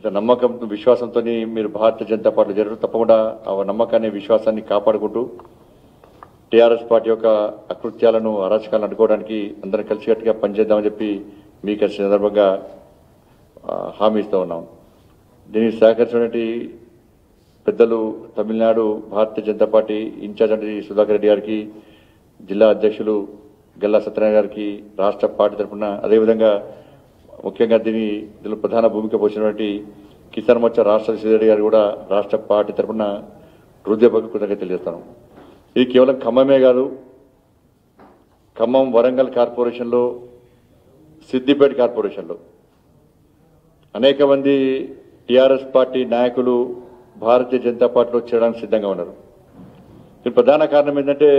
అయితే నమ్మకం విశ్వాసంతో మీరు భారతీయ జనతా పార్టీ జరగరు తప్పకుండా ఆ నమ్మకాన్ని విశ్వాసాన్ని కాపాడుకుంటూ టీఆర్ఎస్ పార్టీ యొక్క అకృత్యాలను అరాచకాలను అడ్డుకోవడానికి అందరం కలిసికట్టుగా పనిచేద్దామని చెప్పి మీకు సందర్భంగా హామీ ఇస్తూ ఉన్నాం. దీనికి సహకరించినటువంటి పెద్దలు Tamil Nadu Bharatiya Janata party in charge అంటే సుధాకర్ రెడ్డి గారికి జిల్లా అధ్యక్షులు గల్లా సత్యనారాయణ గారికి రాష్ట్ర పార్టీ తరఫున అదేవిధంగా ముఖ్యంగా దీని దీనిలో ప్రధాన భూమిక పోసినటువంటి కిసాన్ మోర్చా రాష్ట్ర రెడ్డి గారు కూడా రాష్ట్ర పార్టీ తరఫున హృదయపూర్వక కృతజ్ఞత తెలియజేస్తాను. ఇది కేవలం ఖమ్మమే కాదు ఖమ్మం వరంగల్ కార్పొరేషన్లో సిద్దిపేట కార్పొరేషన్లో. అనేక మంది టీఆర్ఎస్ పార్టీ నాయకులు భారతీయ జనతా పార్టీలో చేరడానికి సిద్ధంగా ఉన్నారు. దీని ప్రధాన కారణం ఏంటంటే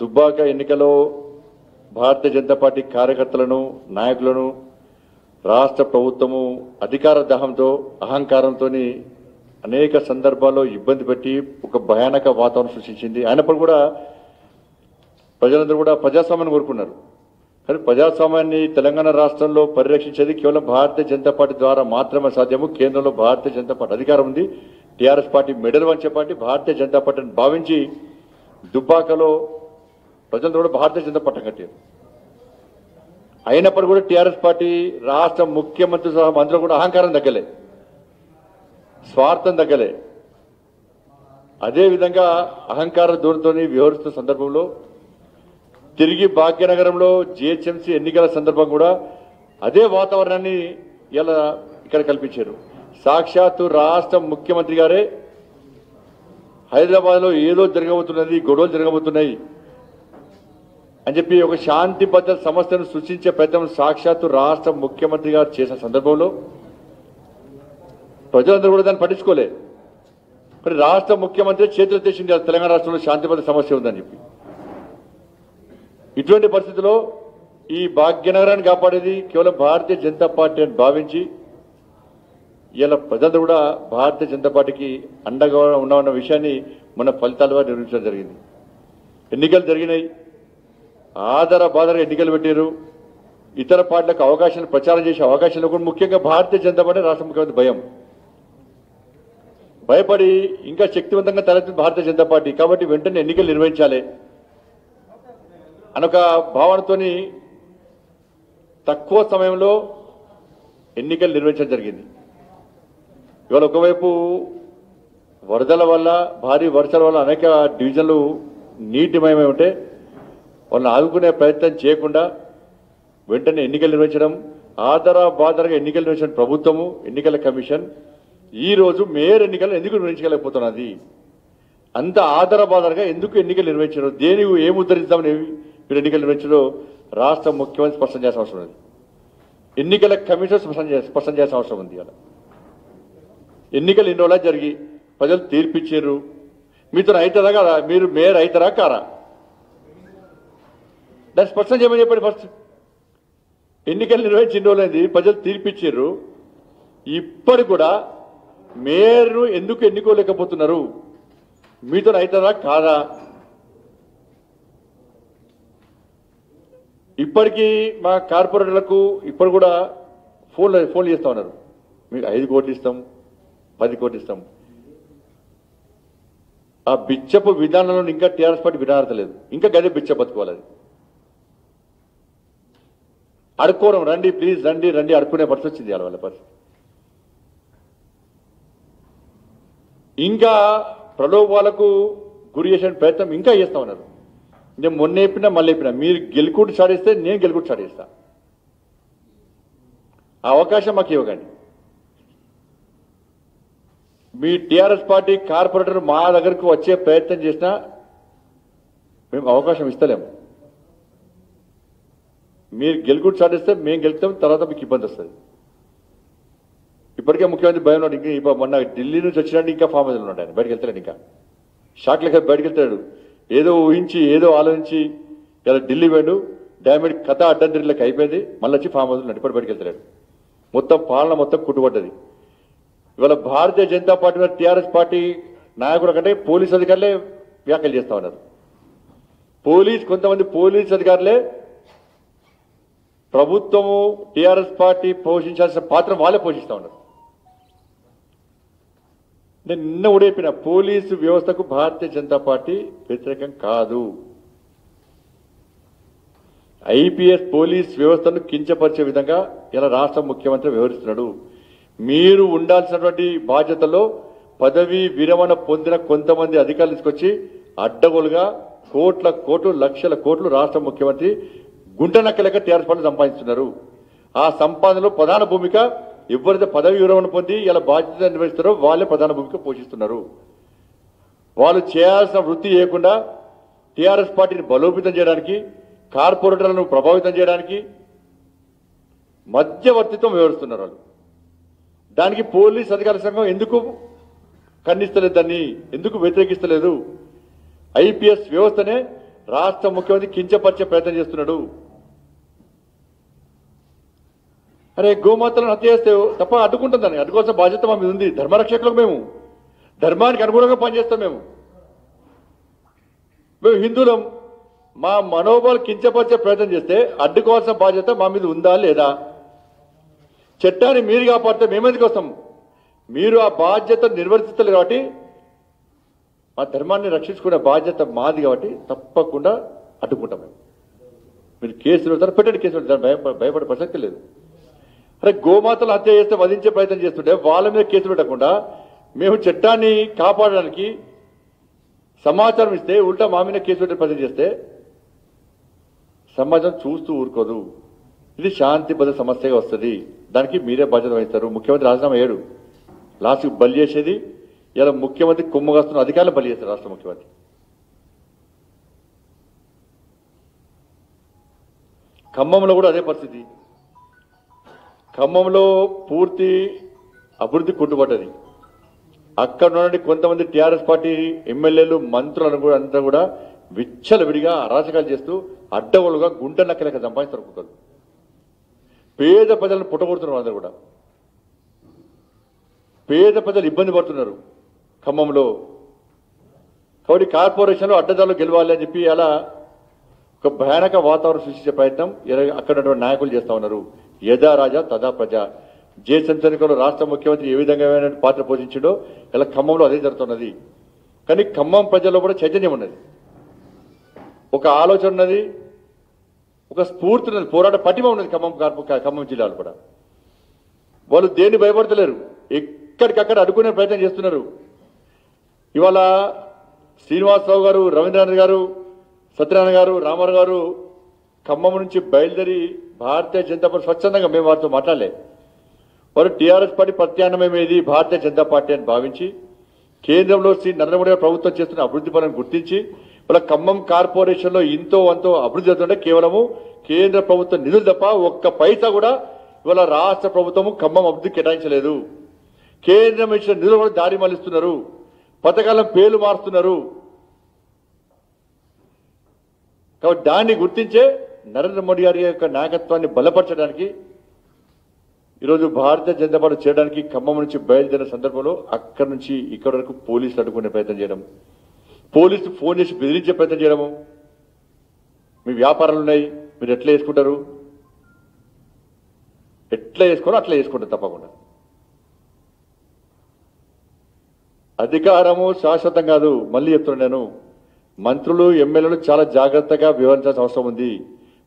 దుబ్బాక ఎన్నికలో భారతీయ జనతా పార్టీ కార్యకర్తలను నాయకులను రాష్ట్ర ప్రభుత్వము అధికార దాహంతో అహంకారంతో అనేక సందర్భాల్లో ఇబ్బంది పెట్టి ఒక భయానక వాతావరణం సృష్టించింది. అయినప్పుడు కూడా ప్రజలందరూ కూడా ప్రజాస్వామ్యాన్ని కోరుకున్నారు. కానీ ప్రజాస్వామ్యాన్ని తెలంగాణ రాష్ట్రంలో పరిరక్షించేది కేవలం భారతీయ జనతా పార్టీ ద్వారా మాత్రమే సాధ్యము. కేంద్రంలో భారతీయ జనతా పార్టీ అధికారం ఉంది. టీఆర్ఎస్ పార్టీ మెడల్ వంచే పార్టీ భారతీయ జనతా పార్టీని భావించి దుబ్బాకలో ప్రజలందరూ కూడా భారతీయ జనతా పార్టీ కట్టారు. అయినప్పుడు కూడా టీఆర్ఎస్ పార్టీ రాష్ట్ర ముఖ్యమంత్రి సహా మంత్రులు కూడా అహంకారం దగ్గలే స్వార్థం తగ్గలే. అదేవిధంగా అహంకార దూరంతో వ్యవహరిస్తున్న సందర్భంలో తిరిగి భాగ్యనగరంలో జిహెచ్ఎంసీ ఎన్నికల సందర్భం కూడా అదే వాతావరణాన్ని ఇలా ఇక్కడ కల్పించారు. సాక్షాత్తు రాష్ట్ర ముఖ్యమంత్రి గారే హైదరాబాద్లో ఏదో జరగబోతున్నది గొడవలు జరగబోతున్నాయి. అని చెప్పి ఒక శాంతి భద్రత సమస్యను సృష్టించే ప్రయత్నం సాక్షాత్తు రాష్ట్ర ముఖ్యమంత్రి గారు చేసిన సందర్భంలో ప్రజలందరూ కూడా దాన్ని పట్టించుకోలే. మరి రాష్ట్ర ముఖ్యమంత్రి చేతులు తెచ్చింది తెలంగాణ రాష్ట్రంలో శాంతి భద్రత సమస్య ఉందని చెప్పి. ఇటువంటి పరిస్థితుల్లో ఈ భాగ్యనగరాన్ని కాపాడేది కేవలం భారతీయ జనతా పార్టీ అని భావించి ఇలా ప్రజలందరూ కూడా భారతీయ జనతా పార్టీకి అండగా ఉన్నామన్న విషయాన్ని మన ఫలితాలుగా నిర్వహించడం జరిగింది. ఎన్నికలు జరిగినాయి. ఆధార బాధర ఎన్నికలు పెట్టారు ఇతర పార్టీలకు అవకాశాలు ప్రచారం చేసే అవకాశాలు కూడా ముఖ్యంగా భారతీయ జనతా పార్టీ రాష్ట్ర ముఖ్యమంత్రి భయం. భయపడి ఇంకా శక్తివంతంగా తలెత్తింది భారతీయ జనతా పార్టీ. కాబట్టి వెంటనే ఎన్నికలు నిర్వహించాలి. అనొక భావనతోని తక్కువ సమయంలో ఎన్నికలు నిర్వహించడం జరిగింది. ఇవాళ ఒకవైపు వరదల వల్ల భారీ వర్షాల వల్ల అనేక డివిజన్లు నీటిమయమై ఉంటే వాళ్ళని ఆదుకునే ప్రయత్నం చేయకుండా వెంటనే ఎన్నికలు నిర్వహించడం ఆధార బాధరగా ఎన్నికలు నిర్వహించిన ప్రభుత్వము ఎన్నికల కమిషన్ ఈరోజు మేయర్ ఎన్నికలు ఎందుకు నిర్వహించలేకపోతున్నది? అంత ఆధార బాధరగా ఎందుకు ఎన్నికలు నిర్వహించారు? దేని ఏం ఉద్ధరిస్తామని మీరు ఎన్నికలు నిర్వహించారో రాష్ట్ర ముఖ్యమంత్రి స్పష్టం చేయాల్సిన అవసరం ఉంది. ఎన్నికల కమిషన్ స్పష్టం స్పష్టం చేయాల్సిన అవసరం ఉంది అలా ఎన్నికలు ఎన్ని రోజులా జరిగి ప్రజలు తీర్పిచ్చారు మీతో అవుతారా మీరు మేయర్ అవుతారా కారా దాన్ని స్పష్టం చేయమని చెప్పండి ఫస్ట్ ఎన్నికలు నిర్వహించిన రోజులైంది ప్రజలు తీర్పిచ్చారు. ఇప్పటి కూడా మేయర్ను ఎందుకు ఎన్నుకోలేకపోతున్నారు? మీతో అవుతారా కాదా? ఇప్పటికీ మా కార్పొరేటర్లకు ఇప్పుడు కూడా ఫోన్లు ఫోన్లు చేస్తా ఉన్నారు. మీకు ఐదు కోట్లు ఇస్తాం పది కోట్లు ఇస్తాం. ఆ బిచ్చపు విధానంలో ఇంకా టీఆర్ఎస్ పార్టీ విధానలేదు ఇంకా గదే బిచ్చ బతుకోవాలి అది అడుక్కోవడం రండి ప్లీజ్ రండి రండి అడుక్కునే పరిస్థితి వచ్చింది వాళ్ళ పరిస్థితి. ఇంకా ప్రలోభాలకు గురి చేసే ప్రయత్నం ఇంకా చేస్తా ఉన్నారు. నేను మొన్న చెప్పినా మళ్ళీ చెప్పినా మీరు గెలుకుడు సాడిస్తే నేను గెలుకుడు సాడిస్తా ఆ అవకాశం మాకు ఇవ్వకండి. మీ టీఆర్ఎస్ పార్టీ కార్పొరేటర్ మా దగ్గరకు వచ్చే ప్రయత్నం చేసినా మేము అవకాశం ఇస్తలేము. మీరు గెలుకుడు సాధిస్తే మేము గెలుస్తాం తర్వాత మీకు ఇబ్బంది వస్తుంది. ఇప్పటికే ముఖ్యమంత్రి భయం ఉన్నాడు ఇంకా ఇప్పుడు మొన్న ఢిల్లీ నుంచి వచ్చినట్టు ఇంకా ఫామ్ హౌస్లో ఉన్నాడు ఆయన. బయటకు వెళ్తాడు ఇంకా. షాక్ లెక్క బయటకు వెళ్తాడు ఏదో ఊహించి ఏదో ఆలోచించి ఇలా ఢిల్లీ పోయాడు. డామేజ్ కథ అడ్డందిరిలోకి అయిపోయింది. మళ్ళీ వచ్చి ఫామ్ హౌస్లో నడిపడి బయటకు వెళ్తాడు మొత్తం పాలన మొత్తం కుట్టుబడ్డది. ఇవాళ భారతీయ జనతా పార్టీ మీద టీఆర్ఎస్ పార్టీ నాయకుల కంటే పోలీస్ అధికారులే వ్యాఖ్యలు చేస్తా ఉన్నారు. పోలీస్ కొంతమంది పోలీస్ అధికారులే ప్రభుత్వము టీఆర్ఎస్ పార్టీ పోషించాల్సిన పాత్ర వాళ్ళే పోషిస్తూ ఉన్నారు. నేను నిన్న కూడా పోలీసు వ్యవస్థకు భారతీయ జనతా పార్టీ వ్యతిరేకం కాదు. ఐపీఎస్ పోలీస్ వ్యవస్థను కించపరిచే విధంగా ఇలా రాష్ట్ర ముఖ్యమంత్రి వ్యవహరిస్తున్నాడు. మీరు ఉండాల్సినటువంటి బాధ్యతలో పదవి విరమణ పొందిన కొంతమంది అధికారులు తీసుకొచ్చి అడ్డగోలుగా కోట్ల కోట్లు లక్షల కోట్లు రాష్ట్ర ముఖ్యమంత్రి గుంట నక్కలెక్క టీఆర్ఎస్ పార్టీ సంపాదిస్తున్నారు. ఆ సంపాదనలో ప్రధాన భూమిక ఎవరైతే పదవి విరమణ పొంది ఇలా బాధ్యత నిర్వహిస్తారో వాళ్ళే ప్రధాన భూమిక పోషిస్తున్నారు. వాళ్ళు చేయాల్సిన వృత్తి చేయకుండా టీఆర్ఎస్ పార్టీని బలోపేతం చేయడానికి కార్పొరేటర్లను ప్రభావితం చేయడానికి మధ్యవర్తిత్వం వివరిస్తున్నారు వాళ్ళు. దానికి పోలీస్ అధికార సంఘం ఎందుకు ఖండిస్తలేదు దాన్ని ఎందుకు వ్యతిరేకిస్తలేదు? ఐపీఎస్ వ్యవస్థనే రాష్ట్ర ముఖ్యమంత్రి కించపరిచే ప్రయత్నం చేస్తున్నాడు. అరే గోమాతలను హత్య చేస్తే తప్ప అడ్డుకుంటుందని. అడ్డుకోవాల్సిన బాధ్యత మా మీద ఉంది. ధర్మరక్షకులకు మేము. ధర్మానికి అనుగుణంగా పనిచేస్తాం మేము. మేము హిందువులం. మా మనోబల్ కించపరిచే ప్రయత్నం చేస్తే అడ్డుకోవాల్సిన బాధ్యత మా మీద ఉందా లేదా? చట్టాన్ని మీరు కాపాడితే మేమెందుకు వస్తాం? మీరు ఆ బాధ్యత నిర్వర్తిస్తలేరు కాబట్టి మా ధర్మాన్ని రక్షించుకునే బాధ్యత మాది కాబట్టి తప్పకుండా అడ్డుకుంటాం మేము. మీరు కేసులు పెట్టండి కేసులు భయపడే ప్రసక్తి లేదు. అరే గోమాతలు హత్య చేస్తే వధించే ప్రయత్నం చేస్తుంటే వాళ్ళ మీద కేసు పెట్టకుండా మేము చట్టాన్ని కాపాడడానికి సమాచారం ఇస్తే ఉల్టా మా మీద కేసు పెట్టే ప్రయత్నం చేస్తే సమాజం చూస్తూ ఊరుకోదు. ఇది శాంతి భద్ర సమస్యగా వస్తుంది. దానికి మీరే బాధ్యత వహిస్తారు. ముఖ్యమంత్రి రాజీనామా అయ్యాడు లాస్ట్కి బలి చేసేది ఇలా ముఖ్యమంత్రి కుమ్మగాస్తున్న అధికారులు బలి చేస్తారు రాష్ట్ర ముఖ్యమంత్రి. ఖమ్మంలో కూడా అదే పరిస్థితి. ఖమ్మంలో పూర్తి అభివృద్ధి కుట్టుబడ్డది అక్కడ నుండి కొంతమంది టీఆర్ఎస్ పార్టీ ఎమ్మెల్యేలు మంత్రులను కూడా అంతా కూడా విచ్చలవిడిగా అరాచకాలు చేస్తూ అడ్డగోలుగా గుంట నక్కలెక్క సంపాదిస్తారు పేద ప్రజలను పుట్టగొడుతున్నారు అందరూ కూడా. పేద ప్రజలు ఇబ్బంది పడుతున్నారు ఖమ్మంలో. కాబట్టి కార్పొరేషన్లో అడ్డదారులు గెలవాలి అని చెప్పి అలా ఒక భయానక వాతావరణం సృష్టించే ప్రయత్నం అక్కడ నాయకులు చేస్తా ఉన్నారు. యథా రాజా తదా ప్రజ. జయచంద్ర రాష్ట్ర ముఖ్యమంత్రి ఏ విధంగా పాత్ర పోషించాడో ఇలా ఖమ్మంలో అదే జరుగుతున్నది. కానీ ఖమ్మం ప్రజల్లో కూడా చైతన్యం ఉన్నది. ఒక ఆలోచన ఉన్నది ఒక స్ఫూర్తి ఉన్నది పోరాట పటిమ ఉన్నది ఖమ్మం ఖమ్మం జిల్లాలో కూడా. వాళ్ళు దేన్ని భయపడతలేరు? ఎక్కడికక్కడ అడుగునే ప్రయత్నం చేస్తున్నారు. ఇవాళ శ్రీనివాసరావు గారు రవీంద్రనాథ్ గారు సత్యనారాయణ గారు రామారావు గారు ఖమ్మం నుంచి బయలుదేరి భారతీయ జనతా పార్టీ స్వచ్ఛందంగా మేము వారితో మాట్లాడలే. వారు టీఆర్ఎస్ పార్టీ ప్రత్యామ్నాయమేది భారతీయ జనతా పార్టీ అని భావించి కేంద్రంలో శ్రీ నరేంద్ర మోడీ ప్రభుత్వం చేస్తున్న అభివృద్ధి పనులను గుర్తించి వాళ్ళ ఖమ్మం కార్పొరేషన్లో ఇంతో అంతో అభివృద్ధి జరుగుతుంటే కేవలము కేంద్ర ప్రభుత్వం నిధులు తప్ప ఒక్క పైసా కూడా ఇవాళ రాష్ట్ర ప్రభుత్వము ఖమ్మం అభివృద్ధి కేటాయించలేదు. కేంద్రం ఇచ్చిన నిధులు కూడా దారి మళ్ళిస్తున్నారు. పథకాలను పేర్లు మారుస్తున్నారు. కాబట్టి దాన్ని గుర్తించే నరేంద్ర మోడీ గారి యొక్క నాయకత్వాన్ని బలపరచడానికి ఈరోజు భారతీయ జనతా పార్టీ చేయడానికి ఖమ్మం నుంచి బయలుదేరిన సందర్భంలో అక్కడి నుంచి ఇక్కడి వరకు పోలీసులు అడ్డుకునే ప్రయత్నం చేయడం పోలీసు ఫోన్ చేసి బెదిరించే ప్రయత్నం చేయడము మీ వ్యాపారాలు ఉన్నాయి మీరు ఎట్లా వేసుకుంటారు? ఎట్లా వేసుకోరో అట్లా వేసుకుంటారు తప్పకుండా. అధికారము శాశ్వతం కాదు మళ్ళీ చెప్తున్నాను నేను. మంత్రులు ఎమ్మెల్యేలు చాలా జాగ్రత్తగా వివరించాల్సిన అవసరం ఉంది.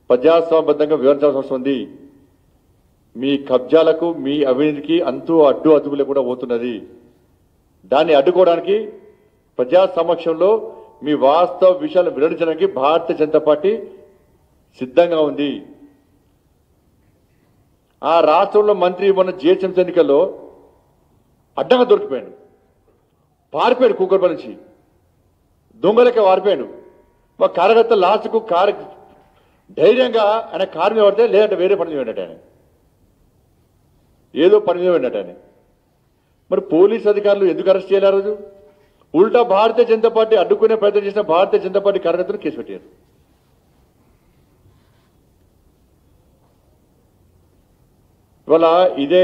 ప్రజాస్వామ్యబద్ధంగా వివరించాల్సిన అవసరం ఉంది. మీ కబ్జాలకు మీ అవినీతికి అంతూ అడ్డు అదుపులే కూడా పోతున్నది. దాన్ని అడ్డుకోవడానికి ప్రజా సమక్షంలో మీ వాస్తవ విషయాలు వివరించడానికి భారతీయ జనతా పార్టీ సిద్ధంగా ఉంది. ఆ రాష్ట్రంలో మంత్రి మొన్న జిహెచ్ఎంసీ ఎన్నికల్లో అడ్డంగా దొరికిపోయాడు. పారిపోయాడు కూకర్పల్లి నుంచి. దొంగలకే వారిపోయాడు మా కార్యకర్త లాస్ట్కు కార్య ధైర్యంగా ఆయన కారు మీద పడితే లేదంటే వేరే పని మీద ఆయన ఏదో పని మీద ఆయన మరి పోలీస్ అధికారులు ఎందుకు అరెస్ట్ చేయలే రోజు? ఉల్టా భారతీయ జనతా పార్టీ అడ్డుకునే ప్రయత్నం చేసిన భారతీయ జనతా పార్టీ కార్యకర్తలు కేసు పెట్టారు. ఇవాళ ఇదే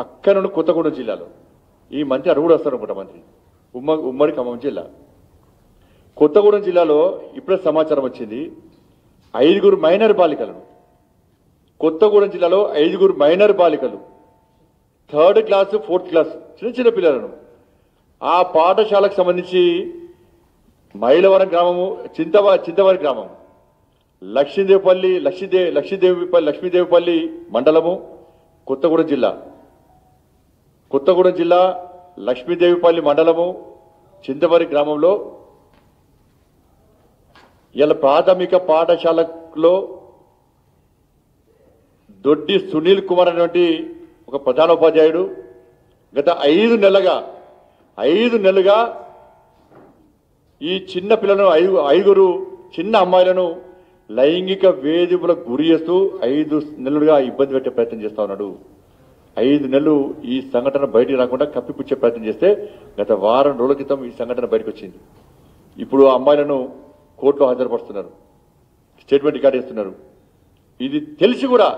అక్కడ నుండి కొత్తగూడెం జిల్లాలో ఈ మంత్రి అడుగుడు వస్తారు అనుకుంటా మంత్రి. ఉమ్మ ఉమ్మడి ఖమ్మం జిల్లా. కొత్తగూడెం జిల్లాలో ఇప్పుడే సమాచారం వచ్చింది. ఐదుగురు మైనర్ బాలికలు. కొత్తగూడెం జిల్లాలో ఐదుగురు మైనర్ బాలికలు. థర్డ్ క్లాస్ ఫోర్త్ క్లాస్ చిన్న చిన్న పిల్లలను. ఆ పాఠశాలకు సంబంధించి మైలవరం గ్రామము చింతవ చింతవరం గ్రామం. లక్ష్మీదేవిపల్లి లక్ష్మీదేవి లక్ష్మీదేవిపల్లి లక్ష్మీదేవిపల్లి మండలము కొత్తగూడెం జిల్లా. కొత్తగూడెం జిల్లా లక్ష్మీదేవిపల్లి మండలము చింతవరి గ్రామంలో ఇలా ప్రాథమిక పాఠశాలలో దొడ్డి సునీల్ కుమార్ అనేటువంటి ఒక ప్రధానోపాధ్యాయుడు గత ఐదు నెలలుగా ఐదు నెలలుగా ఈ చిన్న పిల్లలను ఐదు ఐదుగురు చిన్న అమ్మాయిలను లైంగిక వేధింపులకు గురి చేస్తూ ఐదు నెలలుగా ఇబ్బంది పెట్టే ప్రయత్నం చేస్తా ఉన్నాడు. ఐదు నెలలు ఈ సంఘటన బయటికి రాకుండా కప్పిపుచ్చే ప్రయత్నం చేస్తే గత వారం రోజుల క్రితం ఈ సంఘటన బయటకు వచ్చింది ఇప్పుడు ఆ అమ్మాయిలను కోర్టులో హాజరుపరుస్తున్నారు. స్టేట్మెంట్ రికార్డ్ చేస్తున్నారు. ఇది తెలిసి కూడా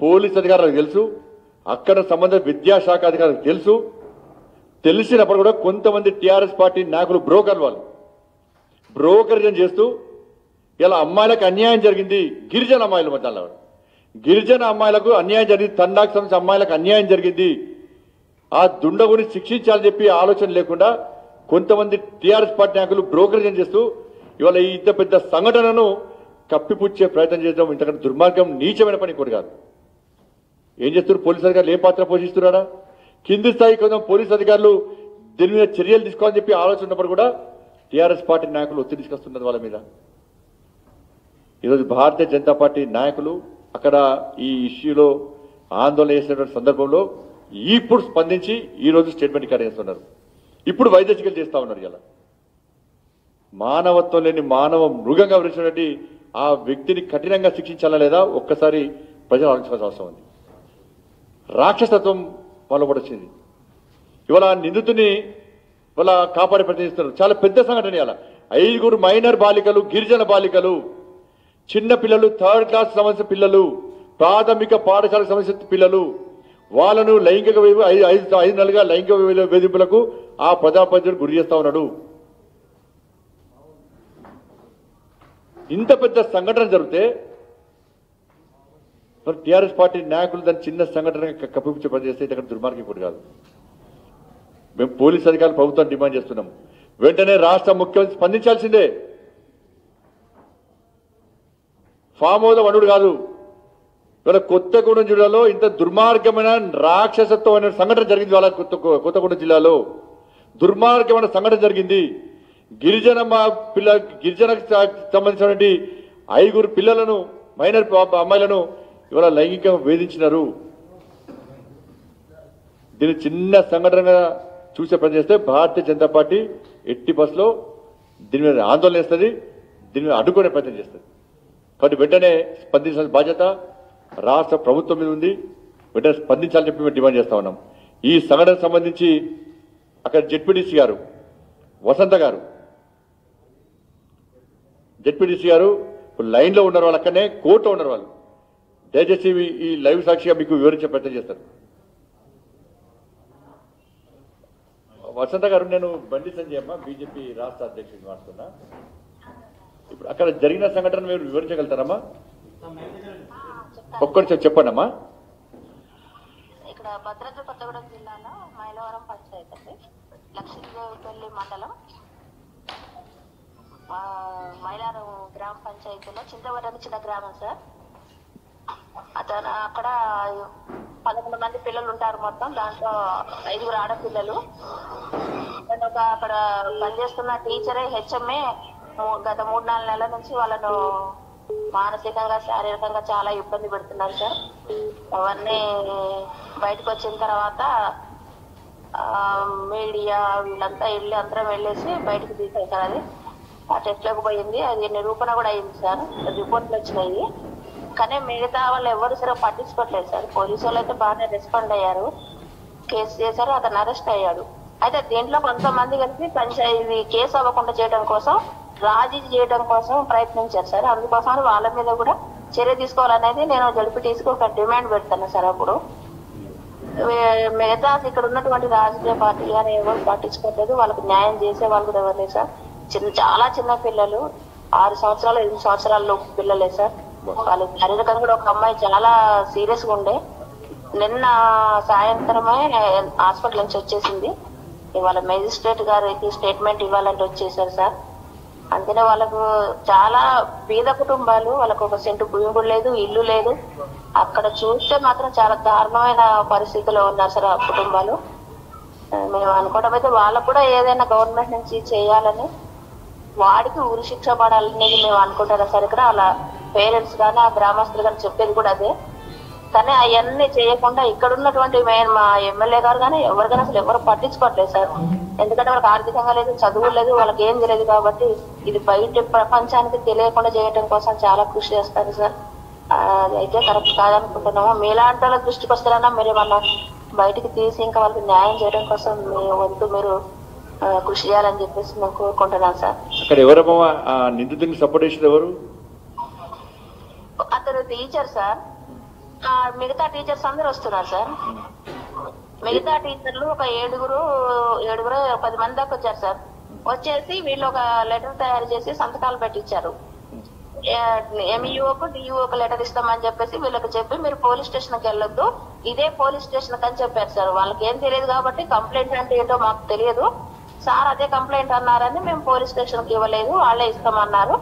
పోలీస్ అధికారులకు తెలుసు అక్కడ సంబంధ విద్యాశాఖ అధికారులకు తెలుసు. తెలిసినప్పుడు కూడా కొంతమంది టీఆర్ఎస్ పార్టీ నాయకులు బ్రోకర్ వాళ్ళు. బ్రోకరిజం చేస్తూ ఇలా అమ్మాయిలకు అన్యాయం జరిగింది గిరిజన అమ్మాయిల మధ్యలో గిరిజన అమ్మాయిలకు అన్యాయం జరిగింది తండాకు సంబంధించిన అమ్మాయిలకు అన్యాయం జరిగింది. ఆ దుండగుని శిక్షించాలని చెప్పి ఆలోచన లేకుండా కొంతమంది టీఆర్ఎస్ పార్టీ నాయకులు బ్రోకరిజం చేస్తూ ఇవాళ ఈ ఇంత పెద్ద సంఘటనను కప్పిపుచ్చే ప్రయత్నం చేయడం ఇంతకంటే దుర్మార్గం నీచమైన పని ఇంకోటి కాదు. ఏం చేస్తున్నారు? పోలీసు అధికారులు ఏ పాత్ర పోషిస్తున్నారా? కింది స్థాయి కొంచెం పోలీసు అధికారులు దీని మీద చర్యలు తీసుకోవాలని చెప్పి ఆలోచన ఉన్నప్పుడు కూడా టీఆర్ఎస్ పార్టీ నాయకులు ఒత్తిడి తీసుకొస్తున్నారు వాళ్ళ మీద. ఈరోజు భారతీయ జనతా పార్టీ నాయకులు అక్కడ ఈ ఇష్యూలో ఆందోళన చేసినటువంటి సందర్భంలో ఇప్పుడు స్పందించి ఈరోజు స్టేట్మెంట్ రికార్డ్ చేస్తున్నారు. ఇప్పుడు వైద్యశీకాలు చేస్తూ ఉన్నారు ఇలా మానవత్వం లేని మానవ మృగంగా వివరించినటువంటి ఆ వ్యక్తిని కఠినంగా శిక్షించాలా లేదా? ఒక్కసారి ప్రజలు ఆలోచించాల్సిన అవసరం ఉంది. రాక్షసత్వం పాల్పడొచ్చింది ఇవాళ నిందితుని ఇవాళ కాపాడే ప్రయత్నం చాలా పెద్ద సంఘటన ఇవాళ. ఐదుగురు మైనర్ బాలికలు గిరిజన బాలికలు చిన్న పిల్లలు థర్డ్ క్లాస్ సమస్య పిల్లలు ప్రాథమిక పాఠశాల సమస్య పిల్లలు వాళ్ళను లైంగిక ఐదు ఐదు ఐదు నెలలుగా లైంగిక వేధింపులకు ఆ ప్రజాపంచుడు గురి చేస్తా ఉన్నాడు. ఇంత పెద్ద సంఘటన జరిగితే మరి టీఆర్ఎస్ పార్టీ నాయకులు దాని చిన్న సంఘటన కప్పిపుచ్చే పని చేస్తే ఇక్కడ దుర్మార్గం ఇప్పుడు కాదు. మేము పోలీస్ అధికారులు ప్రభుత్వం డిమాండ్ చేస్తున్నాం. వెంటనే రాష్ట్ర ముఖ్యమంత్రి స్పందించాల్సిందే. ఫామ్ హౌస్ వనుడు కాదు. ఇవాళ కొత్తగూడెం జిల్లాలో ఇంత దుర్మార్గమైన రాక్షసత్వమైన సంఘటన జరిగింది వాళ్ళ కొత్త కొత్తగూడెం జిల్లాలో. దుర్మార్గమైన సంఘటన జరిగింది. గిరిజన మా పిల్ల గిరిజనకు సంబంధించినటువంటి ఐదుగురు పిల్లలను మైనర్ పాప- అమ్మాయిలను ఇవాళ లైంగికంగా వేధించినారు. దీన్ని చిన్న సంఘటనగా చూసే పని చేస్తే భారతీయ జనతా పార్టీ ఎట్టి బస్సులో దీని మీద ఆందోళన చేస్తుంది దీని మీద అడ్డుకునే ప్రయత్నం చేస్తుంది. కాబట్టి వెంటనే స్పందించాల్సిన బాధ్యత రాష్ట్ర ప్రభుత్వం మీద ఉంది. వెంటనే స్పందించాలని చెప్పి మేము డిమాండ్ చేస్తా ఉన్నాం. ఈ సంఘటనకు సంబంధించి అక్కడ జెడ్పీటీసీ గారు వసంత గారు జెడ్పీటీసీ గారు ఇప్పుడు లైన్లో ఉన్నారు వాళ్ళు అక్కడనే కోర్టులో ఉన్నారు వాళ్ళు. దయచేసి ఈ- లైవ్ సాక్షిగా మీకు వివరించే ప్రయత్నం చేస్తారు. వసంత గారు నేను బండి సంజయ్ అమ్మ బీజేపీ రాష్ట్ర అధ్యక్షుడిని మాట్లాడుతున్నా. ఇప్పుడు అక్కడ జరిగిన సంఘటన మీరు వివరించగలుగుతారమ్మా? ఒక్కటి చెప్పండి అమ్మా ఇక్కడ భద్రాద్రి కొత్తగూడెం జిల్లాలో మైలవరం పంచాయతీ అండి. లక్ష్మీదేవిపల్లి మండలం. మైలారం గ్రామ పంచాయతీలో చింతవరం చిన్న గ్రామం సార్. అతను అక్కడ పదకొండు మంది పిల్లలు ఉంటారు మొత్తం దాంట్లో ఐదుగురు ఆడపిల్లలు. అతను ఒక అక్కడ పనిచేస్తున్న టీచరే హెచ్ఎంఏ. గత మూడు నాలుగు నెలల నుంచి వాళ్ళను మానసికంగా శారీరకంగా చాలా ఇబ్బంది పెడుతున్నారు సార్. అవన్నీ బయటకు వచ్చిన తర్వాత ఆ, మీడియా వీళ్ళంతా వెళ్ళి అందరం వెళ్ళేసి బయటకు తీసేసారు అది. ఆ టెస్ట్లోకి పోయింది. అది నిరూపణ కూడా అయింది సార్. రిపోర్ట్లు వచ్చినాయి. కానీ మిగతా వాళ్ళు ఎవరు సరే పట్టించుకోవట్లేదు సార్. పోలీసు వాళ్ళు అయితే బాగానే రెస్పాండ్ అయ్యారు. కేసు చేశారు. అతను అరెస్ట్ అయ్యాడు. అయితే దీంట్లో కొంతమంది కలిసి పంచాయతీ కేసు అవ్వకుండా చేయడం కోసం రాజీ చేయడం కోసం ప్రయత్నించారు సార్. అందుకోసం వాళ్ళ మీద కూడా చర్య తీసుకోవాలనేది నేను జడిపిటీసుకు ఒక డిమాండ్ పెడతాను సార్ అప్పుడు. మిగతా ఇక్కడ ఉన్నటువంటి రాజకీయ పార్టీలు కానీ ఎవరు పట్టించుకోవట్లేదు వాళ్ళకి న్యాయం చేసే వాళ్ళు కూడా ఎవరు లేదు సార్. చిన్న చాలా చిన్న పిల్లలు. ఆరు సంవత్సరాలు ఎనిమిది సంవత్సరాల లోపు పిల్లలే సార్. వాళ్ళు శారీరకంగా కూడా ఒక అమ్మాయి చాలా సీరియస్గా ఉండే. నిన్న సాయంత్రమే హాస్పిటల్ నుంచి వచ్చేసింది. ఇవాళ మేజిస్ట్రేట్ గారికి స్టేట్మెంట్ ఇవ్వాలంటే వచ్చేసారు సార్. అందుకనే వాళ్ళకు చాలా పేద కుటుంబాలు. వాళ్ళకు ఒక సెంటు భూమి కూడా లేదు ఇల్లు లేదు. అక్కడ చూస్తే మాత్రం చాలా దారుణమైన పరిస్థితిలో ఉన్నారు సార్ ఆ కుటుంబాలు. మేము అనుకోవడం అయితే వాళ్ళకు కూడా ఏదైనా గవర్నమెంట్ నుంచి చేయాలని వాడికి ఉరి శిక్ష పడాలనేది మేము అనుకుంటారా సార్ అలా పేరెంట్స్ కానీ ఆ గ్రామస్తులు కానీ చెప్పేది కూడా అదే. కానీ అవన్నీ చేయకుండా ఇక్కడ ఉన్నటువంటి మెయిన్ మా ఎమ్మెల్యే గారు కానీ ఎవరికైనా అసలు ఎవరు పట్టించుకోవట్లేదు సార్. ఎందుకంటే వాళ్ళకి ఆర్థికంగా లేదు చదువు లేదు వాళ్ళకి ఏం తెలియదు కాబట్టి ఇది బయట ప్రపంచానికి తెలియకుండా చేయడం కోసం చాలా కృషి చేస్తారు సార్. అయితే కరెక్ట్ కాదనుకుంటున్నాము. మీలాంటి వాళ్ళ దృష్టికి వస్తారన్నా మీరు ఏమన్నా బయటికి తీసి ఇంకా వాళ్ళకి న్యాయం చేయడం కోసం మీ వంతు మీరు కృషి చేయాలని చెప్పేసి మేము కోరుకుంటున్నాం సార్. అక్కడ ఎవరమ్మా నిందితుడికి సపోర్ట్ చేసేది ఎవరు? అతను టీచర్ సార్. మిగతా టీచర్స్ అందరు వస్తున్నారు సార్. మిగతా టీచర్లు ఒక ఏడుగురు ఏడుగురు పది మంది దాకా వచ్చారు సార్. వచ్చేసి వీళ్ళు ఒక లెటర్ తయారు చేసి సంతకాలు పెట్టించారు. ఎంఈఓకు డిఈఓకు లెటర్ ఇస్తామని చెప్పేసి వీళ్ళకి చెప్పి మీరు పోలీస్ స్టేషన్కి వెళ్ళొద్దు. ఇదే పోలీస్ స్టేషన్ అని చెప్పారు సార్. వాళ్ళకి ఏం తెలియదు కాబట్టి కంప్లైంట్ అంటే ఏంటో మాకు తెలియదు. సార్ అదే కంప్లైంట్ అన్నారని మేము పోలీస్ స్టేషన్కి ఇవ్వలేదు వాళ్ళే ఇస్తామన్నారు.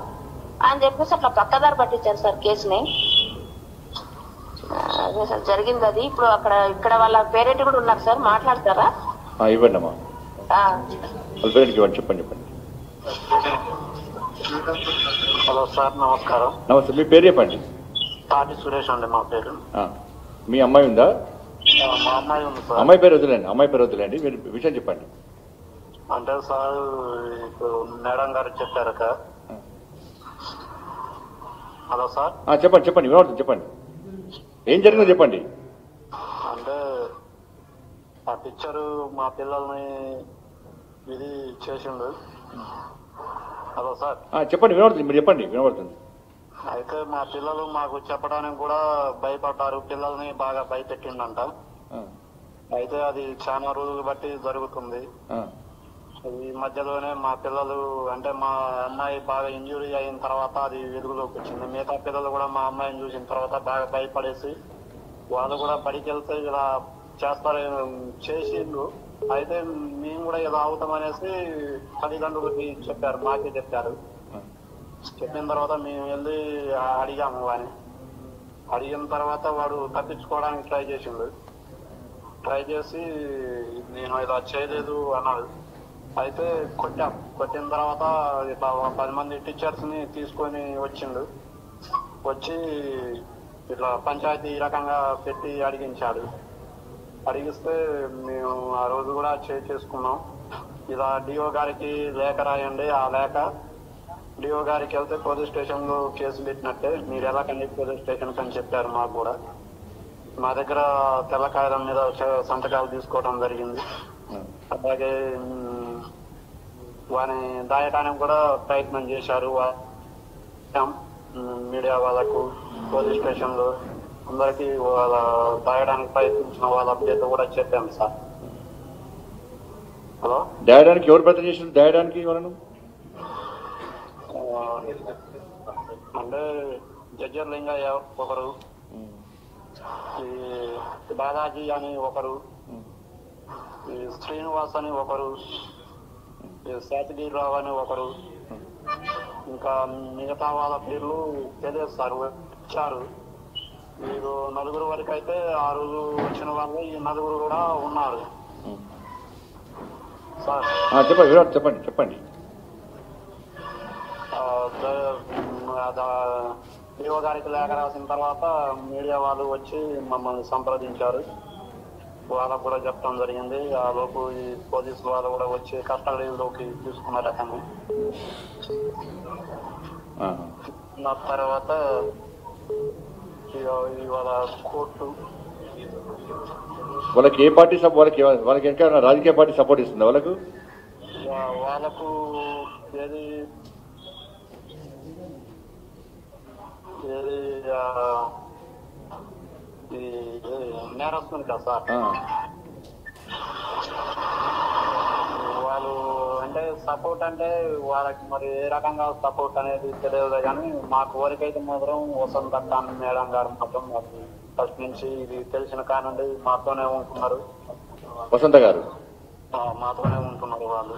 అని చెప్పేసి అట్లా పక్కదారి పట్టించారు సార్ కేసుని. అదే సార్ జరిగింది అది. ఇప్పుడు అక్కడ ఇక్కడ వాళ్ళ పేరెంట్ కూడా ఉన్నారు సార్ మాట్లాడతారా? ఆ, ఇవ్వండి అమ్మా. ఇవ్వండి చెప్పండి చెప్పండి. హలో సార్ నమస్కారం. నమస్తే మీ పేరు చెప్పండి. తాటి సురేష్ అండి మా పేరు. ఆ, మీ అమ్మాయి ఉందా? ఆ, మా అమ్మాయి ఉంది సార్. అమ్మాయి పేరు వదిలేండి అమ్మాయి పేరు వదిలేండి మీరు విషయం చెప్పండి. అంటే సార్ ఇప్పుడు మేడం గారు చెప్పారు హలో సార్. చెప్పండి చెప్పండి వినపడుతుంది చెప్పండి. ఏం జరిగిందో చెప్పండి. అంటే ఆ టీచరు మా పిల్లల్ని ఇది చేసిండు. Hello sir. చెప్పండి వినపడుతుంది మీరు చెప్పండి వినపడుతుంది అయితే మా పిల్లలు మాకు చెప్పడానికి కూడా భయపడ్డారు. పిల్లల్ని బాగా భయపెట్టిండంట. అయితే అది చాలా రోజులు బట్టి జరుగుతుంది. ఈ మధ్యలోనే మా పిల్లలు అంటే మా అమ్మాయి బాగా ఇంజురీ అయిన తర్వాత అది వెలుగులోకి వచ్చింది. మిగతా పిల్లలు కూడా మా అమ్మాయిని చూసిన తర్వాత బాగా భయపడేసి వాళ్ళు కూడా బడికి వెళ్తే ఇలా చేస్తారు చేసిండ్రు. అయితే మేము కూడా ఇలా అవుతాం అనేసి తల్లిదండ్రులకి చెప్పారు మాకే చెప్పారు. చెప్పిన తర్వాత మేము వెళ్ళి అడిగాము వాని. అడిగిన తర్వాత వాడు తప్పించుకోవడానికి ట్రై చేసిండు. ట్రై చేసి నేను ఇలా చేయలేదు అన్నాడు. అయితే కొట్టాం. కొట్టిన తర్వాత ఇట్లా పది మంది టీచర్స్ని తీసుకొని వచ్చిండు. వచ్చి ఇట్లా పంచాయతీ ఈ రకంగా పెట్టి అడిగించాడు. అడిగిస్తే మేము ఆ రోజు కూడా చేసుకున్నాం. ఇలా డిఓ గారికి లేఖ రాయండి. ఆ లేఖ డిఓ గారికి వెళ్తే పోలీస్ స్టేషన్లో కేసు పెట్టినట్టే. మీరు ఎలా కండి పోలీస్ స్టేషన్ అని చెప్పారు మాకు కూడా. మా దగ్గర తెల్ల కాగితం మీద సంతకాలు తీసుకోవడం జరిగింది. అలాగే వారిని దాయటానికి కూడా ప్రయత్నం చేశారు. మీడియా వాళ్ళకు పోలీస్ స్టేషన్లో అందరికి వాళ్ళ దాయడానికి ప్రయత్నించిన వాళ్ళ అప్డేట్ కూడా చెప్పాం సార్. హలో? దాయడానికి ఎవరు ప్రయత్నం చేసిన దాయడానికి అంటే జడ్జర్ లింగయ్య ఒకరు ఈ బాలాజీ అని ఒకరు ఈ శ్రీనివాస్ అని ఒకరు శాతగిరిరావు అని ఒకరు. ఇంకా మిగతా వాళ్ళ పేర్లు తెలియదు సార్ వచ్చారు. మీరు నలుగురు వరకు అయితే ఆ రోజు వచ్చిన వాళ్ళు ఈ నలుగురు కూడా ఉన్నారు. సార్. చెప్పండి చెప్పండి చెప్పండి. డిఓ గారికి లేఖ రాసిన తర్వాత మీడియా వాళ్ళు వచ్చి మమ్మల్ని సంప్రదించారు. వాళ్ళకు కూడా చెప్పడం జరిగింది. ఆ లోపు ఈ పోలీసు వాళ్ళు కూడా వచ్చి కస్టడీలోకి తీసుకున్నారు అతన్ని. నా తర్వాత ఇవాళ కోర్టు వాళ్ళకి ఏ పార్టీ సపోర్ట్ వాళ్ళకి వాళ్ళకి ఇంకా రాజకీయ పార్టీ సపోర్ట్ ఇస్తుందా వాళ్ళకు? వాళ్ళకు ఏది ఏది నేరస్తుంది కదా సార్. వాళ్ళు అంటే సపోర్ట్ అంటే వాళ్ళకి మరి ఏ రకంగా సపోర్ట్ అనేది తెలియదు కానీ మాకు వరకైతే మాత్రం వసంత ఖాన్ మేడం గారు మాత్రం మాకు ఫస్ట్ నుంచి ఇది తెలిసిన కానుండి మాతోనే ఉంటున్నారు. వసంత గారు. మాతోనే ఉంటున్నారు వాళ్ళు.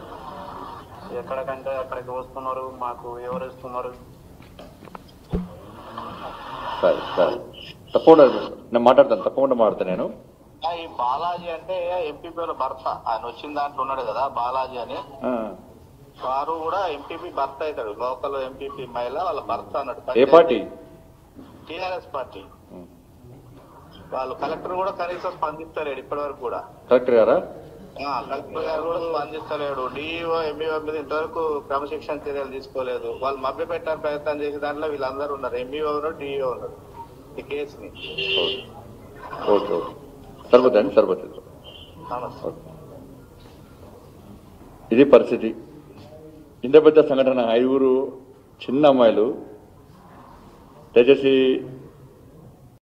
ఎక్కడికంటే అక్కడికి వస్తున్నారు మాకు ఎవరు ఇస్తున్నారు సరే సరే. తప్పకుండా నేను మాట్లాడతాను తప్పకుండా మాట్లాడతాను నేను. ఈ బాలాజీ అంటే ఎంపీపీ భర్త. ఆయన వచ్చిన దాంట్లో ఉన్నాడు కదా బాలాజీ అని. వారు కూడా ఎంపీపీ భర్త అవుతాడు. లోకల్ ఎంపీపీ మహిళ వాళ్ళ భర్త అన్నట్టు ఏ పార్టీ? TRS party. వాళ్ళు కలెక్టర్ కూడా కనీసం స్పందిస్తలేడు ఇప్పటి వరకు కూడా. కలెక్టర్ గారా? కలెక్టర్ గారు కూడా స్పందిస్తలేడు. డిఈఓ ఎంఈఓ మీద ఇంతవరకు క్రమశిక్షణ చర్యలు తీసుకోలేదు. వాళ్ళు మభ్య పెట్టడానికి ప్రయత్నం చేసే దాంట్లో వీళ్ళందరూ ఉన్నారు. ఎంఈఓ ఉన్నారు డిఈఓ ఉన్నారు. ఈ కేసుని ఓకే ఓకే సరిపోతుంది సరిపోతుంది ఇది పరిస్థితి. ఇంత పెద్ద సంఘటన ఐదుగురు చిన్న అమ్మాయిలు. దయచేసి